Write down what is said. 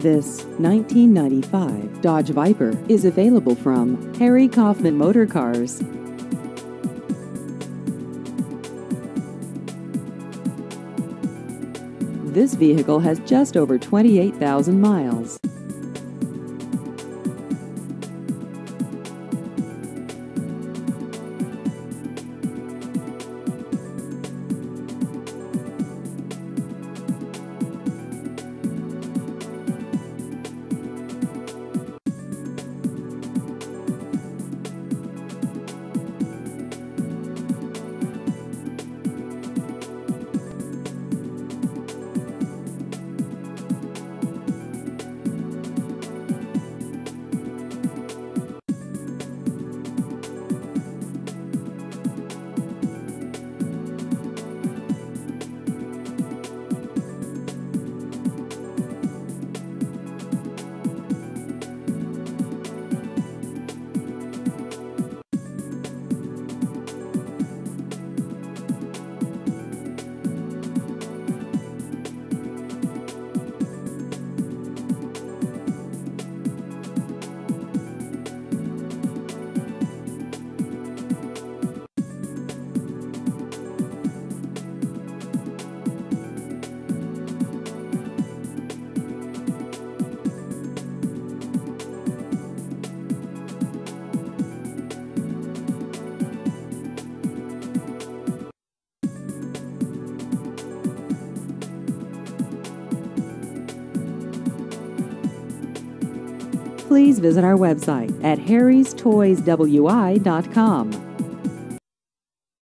This 1995 Dodge Viper is available from Harry Kaufmann Motor Cars. This vehicle has just over 28,000 miles. Please visit our website at harrystoyswi.com.